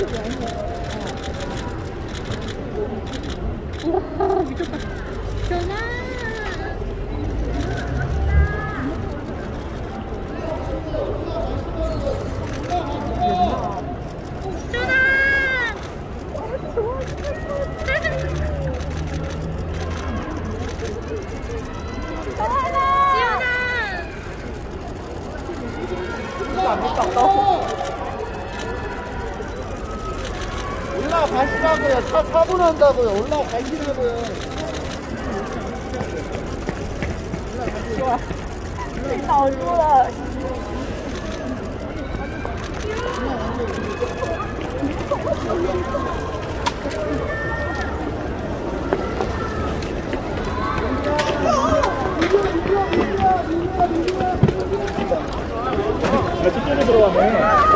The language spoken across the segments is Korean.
우와 미쳤다 전화 전화 지 올라가시라고요. 차 차분한다고요. 올라가시라고요. 저쪽에 들어가네. 호시야 집에서 먹여놔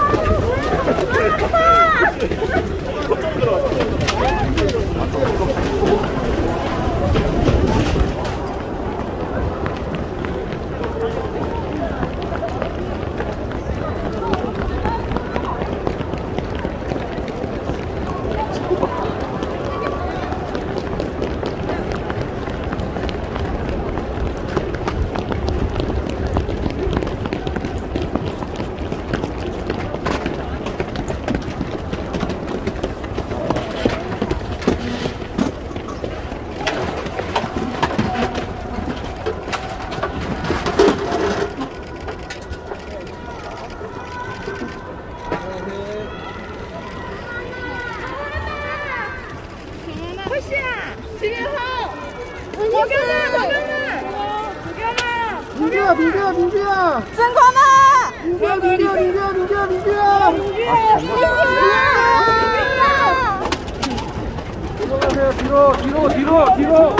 민규야, 민규야, 민규야. 승관아 민규야, 민규야, 민규야, 민규야, 민규야. 들어가세요. 뒤로, 뒤로, 뒤로, 뒤로.